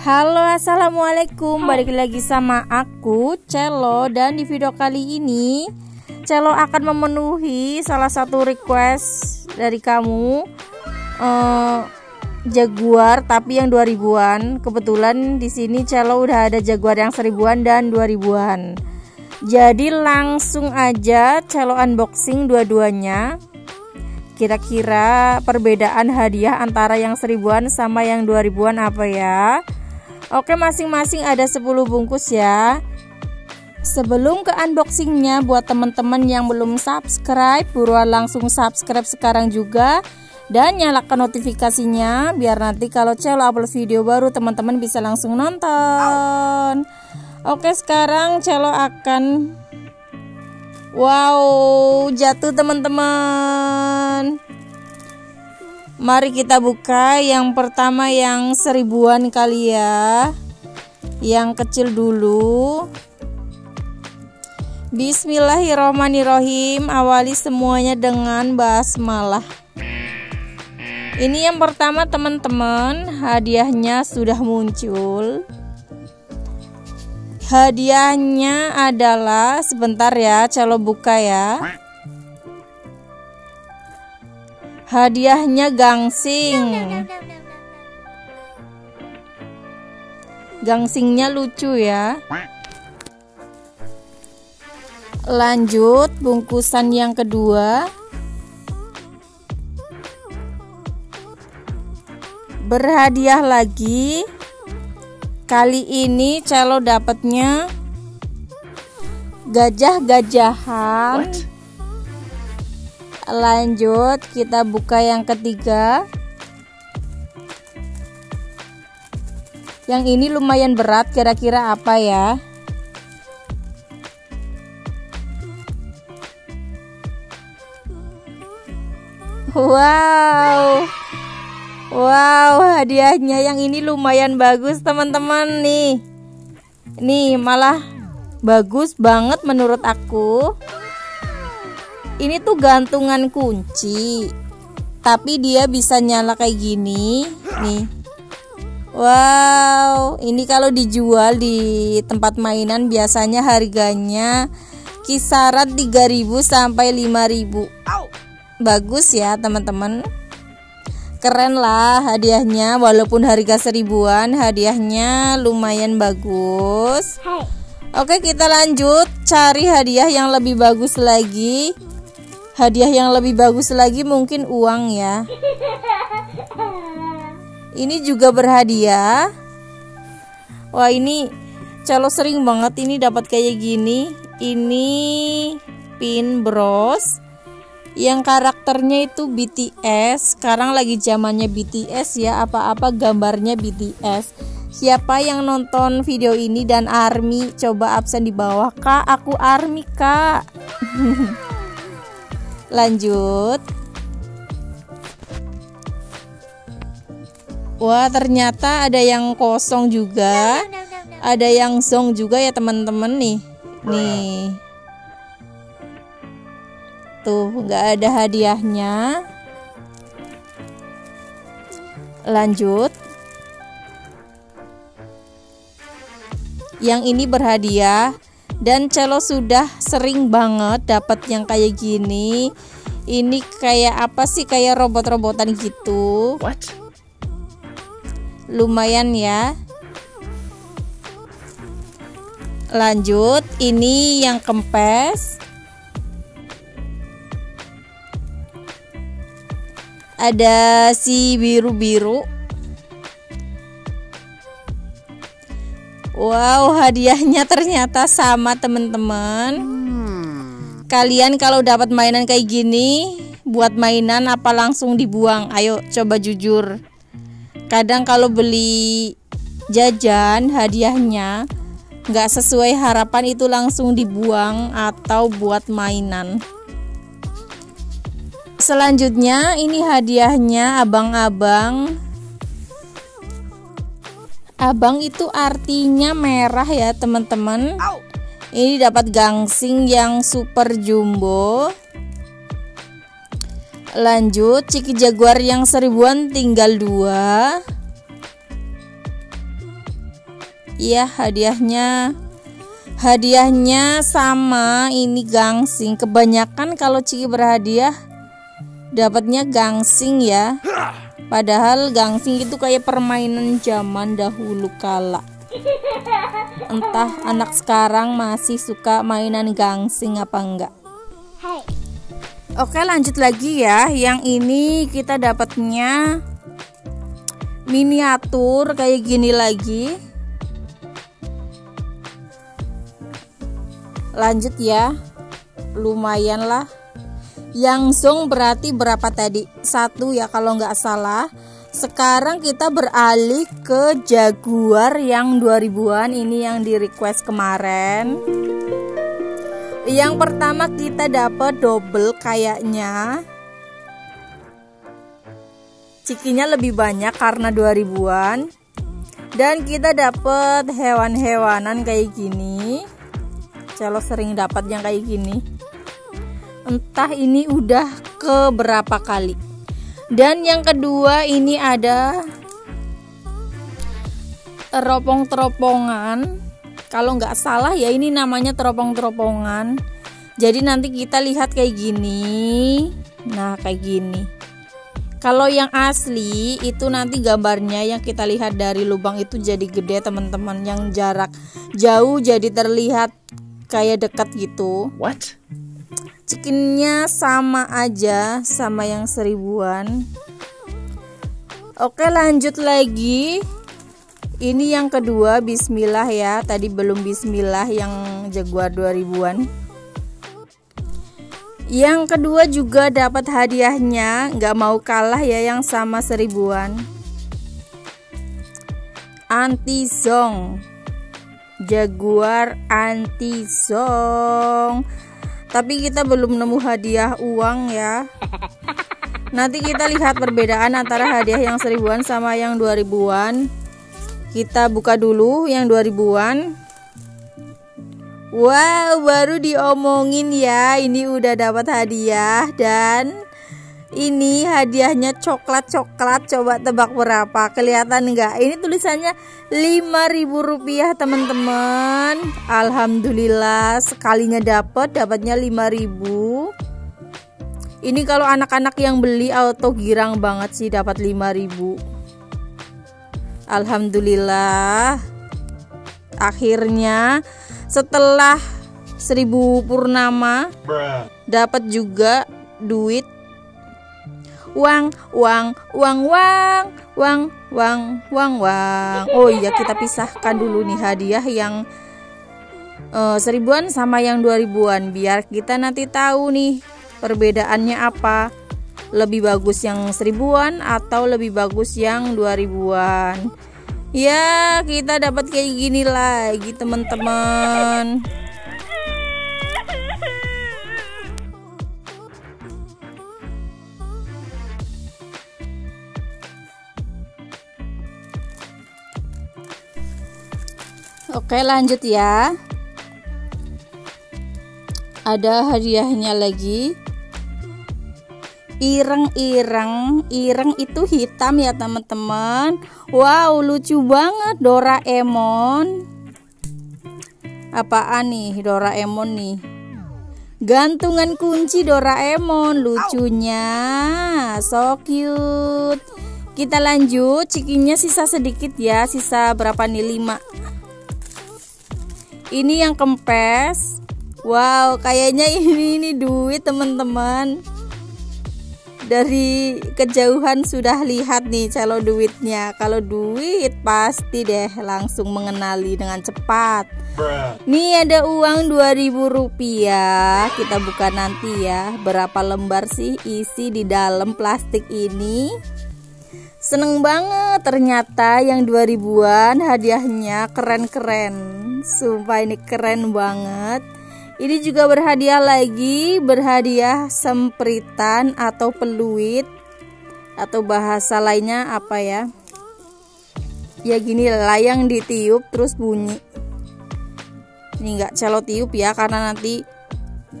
Halo assalamualaikum. Balik lagi sama aku Celo. Dan di video kali ini Celo akan memenuhi salah satu request dari kamu. Uh, Jaguar tapi yang 2000-an kebetulan di sini Celo udah ada Jaguar yang 1000-an dan 2000-an jadi langsung aja Celo unboxing dua-duanya. Kira-kira perbedaan hadiah antara yang seribuan sama yang 2000-an apa ya Oke masing-masing ada 10 bungkus ya. Sebelum ke unboxingnya buat teman-teman yang belum subscribe Buruan langsung subscribe sekarang juga. Dan nyalakan notifikasinya Biar nanti kalau Celo upload video baru teman-teman bisa langsung nonton. Oke sekarang Celo akan Wow jatuh teman-teman Mari kita buka yang pertama yang seribuan kali ya. Yang kecil dulu. Bismillahirrohmanirrohim Awali semuanya dengan basmalah. Ini yang pertama teman-teman. Hadiahnya sudah muncul. Hadiahnya adalah Sebentar ya Calo buka ya Hadiahnya gangsing. Gangsingnya lucu ya. Lanjut bungkusan yang kedua. Berhadiah lagi. Kali ini calo dapatnya gajah-gajahan lanjut kita buka yang ketiga. Yang ini lumayan berat kira-kira apa ya? Wow. Wow hadiahnya yang ini lumayan bagus teman-teman nih. Nih malah bagus banget menurut aku ini tuh gantungan kunci. Tapi dia bisa nyala kayak gini. Nih. Wow. Ini kalau dijual di tempat mainan biasanya harganya kisaran 3000 sampai 5000 bagus ya teman-teman. Keren lah hadiahnya walaupun harga seribuan hadiahnya lumayan bagus. Oke kita lanjut cari hadiah yang lebih bagus lagi hadiah yang lebih bagus lagi mungkin uang ya. Ini juga berhadiah. Wah ini calo sering banget ini dapat kayak gini. Ini pin bros yang karakternya itu BTS sekarang lagi zamannya BTS ya apa-apa gambarnya BTS siapa yang nonton video ini dan ARMY coba absen di bawah kak. Aku ARMY kak lanjut. Wah ternyata ada yang kosong juga. Ada yang zong juga ya teman-teman nih. Nih. Tuh nggak ada hadiahnya. Lanjut. Yang ini berhadiah dan celo sudah sering banget dapat yang kayak gini. Ini kayak apa sih? Kayak robot-robotan gitu. What? lumayan ya. Lanjut ini yang kempes. Ada si biru-biru Wow, hadiahnya ternyata sama teman-teman. Hmm. Kalian kalau dapat mainan kayak gini, buat mainan apa langsung dibuang? Ayo coba jujur. Kadang kalau beli jajan hadiahnya nggak sesuai harapan itu langsung dibuang atau buat mainan. Selanjutnya ini hadiahnya abang-abang Abang itu artinya merah ya teman-teman. Ini dapat gangsing yang super jumbo. Lanjut Ciki Jaguar yang seribuan tinggal dua. Iya hadiahnya. Hadiahnya sama ini gangsing. Kebanyakan kalau Ciki berhadiah Dapatnya gangsing ya Padahal gangsing itu kayak permainan zaman dahulu kala. Entah anak sekarang masih suka mainan gangsing apa enggak. Oke lanjut lagi ya. Yang ini kita dapatnya Miniatur kayak gini lagi. Lanjut ya. Lumayan lah yang zong berarti berapa tadi? Satu ya kalau nggak salah. Sekarang kita beralih ke Jaguar yang 2000-an ini yang di request kemarin. Yang pertama kita dapat double kayaknya. Cikinya lebih banyak karena 2000-an dan kita dapat hewan-hewanan kayak gini. Celo sering dapat yang kayak gini entah ini udah ke berapa kali. Dan yang kedua ini ada teropong-teropongan. Kalau nggak salah ya ini namanya teropong-teropongan. Jadi nanti kita lihat kayak gini. Nah kayak gini. Kalau yang asli itu nanti gambarnya yang kita lihat dari lubang itu jadi gede teman-teman. Yang jarak jauh jadi terlihat kayak dekat gitu. What? Cikinnya sama aja sama yang seribuan. Oke lanjut lagi. Ini yang kedua Bismillah ya. Tadi belum Bismillah yang Jaguar 2000-an. Yang kedua juga dapat hadiahnya, nggak mau kalah ya yang sama seribuan. Anti Zong Jaguar anti zong tapi kita belum nemu hadiah uang ya. Nanti kita lihat perbedaan antara hadiah yang seribuan sama yang dua ribuan. Kita buka dulu yang dua ribuan. Wow baru diomongin ya. Ini udah dapat hadiah dan ini hadiahnya coklat-coklat coba tebak berapa kelihatan enggak ini tulisannya 5000 rupiah teman-teman. Alhamdulillah sekalinya dapat dapatnya 5000 ini kalau anak-anak yang beli auto girang banget sih dapat 5000 Alhamdulillah. Akhirnya setelah 1000 purnama dapat juga duit uang uang uang uang uang uang uang uang Oh iya kita pisahkan dulu nih hadiah yang uh, seribuan sama yang dua ribuan biar kita nanti tahu nih perbedaannya apa. Lebih bagus yang seribuan atau lebih bagus yang dua ribuan. Ya kita dapat kayak gini lagi teman-teman. Oke lanjut ya. Ada hadiahnya lagi. Ireng-ireng. Ireng itu hitam ya teman-teman. Wow lucu banget Doraemon. Apaan nih Doraemon nih? Gantungan kunci Doraemon Lucunya. So cute. Kita lanjut Cikinya sisa sedikit ya Sisa berapa nih? 5 ini yang kempes. Wow kayaknya ini ini duit teman-teman. Dari kejauhan sudah lihat nih calo duitnya. Kalau duit pasti deh langsung mengenali dengan cepat. Nih ada uang 2000 rupiah. Kita buka nanti ya. Berapa lembar sih isi di dalam plastik ini? Seneng banget ternyata yang 2000-an hadiahnya. Keren-keren Sumpah ini keren banget. Ini juga berhadiah lagi Berhadiah sempritan atau peluit Atau bahasa lainnya apa ya? Ya gini layang ditiup terus bunyi. Ini enggak celo tiup ya Karena nanti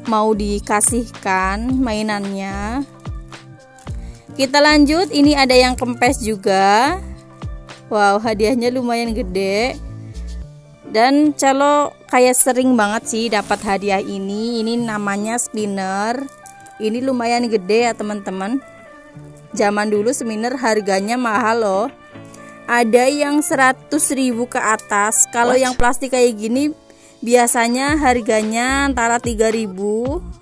mau dikasihkan mainannya. Kita lanjut Ini ada yang kempes juga. Wow hadiahnya lumayan gede dan calo kayak sering banget sih dapat hadiah ini. Ini namanya spinner. Ini lumayan gede ya teman-teman. Zaman dulu spinner harganya mahal loh. Ada yang 100 ribu ke atas. Kalau yang plastik kayak gini biasanya harganya antara 3000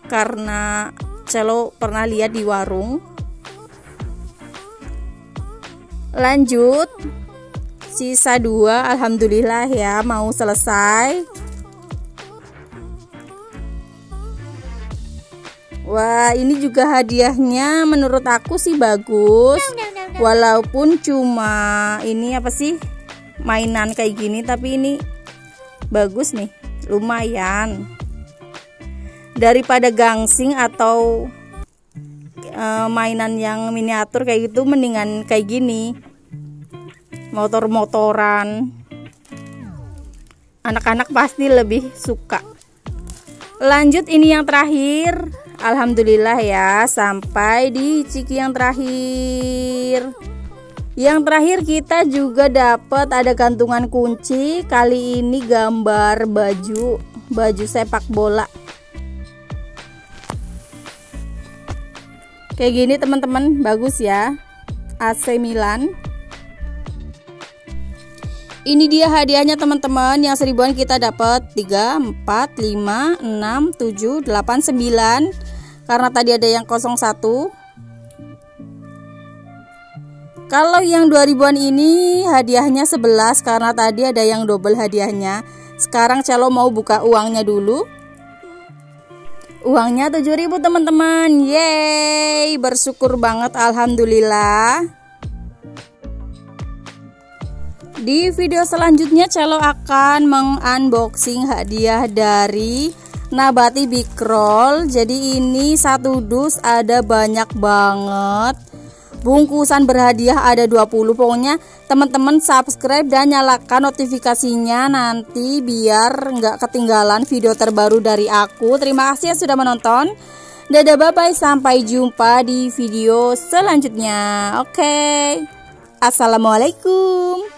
karena celo pernah lihat di warung. Lanjut sisa dua Alhamdulillah ya mau selesai. Wah ini juga hadiahnya menurut aku sih bagus. Walaupun cuma ini apa sih mainan kayak gini tapi ini bagus nih lumayan. Daripada gangsing atau uh, mainan yang miniatur kayak gitu mendingan kayak gini motor-motoran anak-anak pasti lebih suka lanjut ini yang terakhir Alhamdulillah ya sampai di ciki yang terakhir yang terakhir kita juga dapat ada gantungan kunci. Kali ini gambar baju baju sepak bola. Kayak gini teman-teman, bagus ya. AC Milan. Ini dia hadiahnya teman-teman yang seribuan kita dapat 3, 4, 5, 6, 7, 8, 9 Karena tadi ada yang 01 kalau yang 2000-an ini hadiahnya 11 karena tadi ada yang double hadiahnya. Sekarang Celo mau buka uangnya dulu. Uangnya 7000 teman-teman. Yeay, bersyukur banget alhamdulillah. Di video selanjutnya Celo akan mengunboxing hadiah dari Nabati Big Roll. Jadi ini satu dus ada banyak banget. Bungkusan berhadiah ada 20 pokoknya teman-teman subscribe dan nyalakan notifikasinya nanti biar nggak ketinggalan video terbaru dari aku. Terima kasih sudah menonton. Dadah bye bye sampai jumpa di video selanjutnya. Oke. Okay. assalamualaikum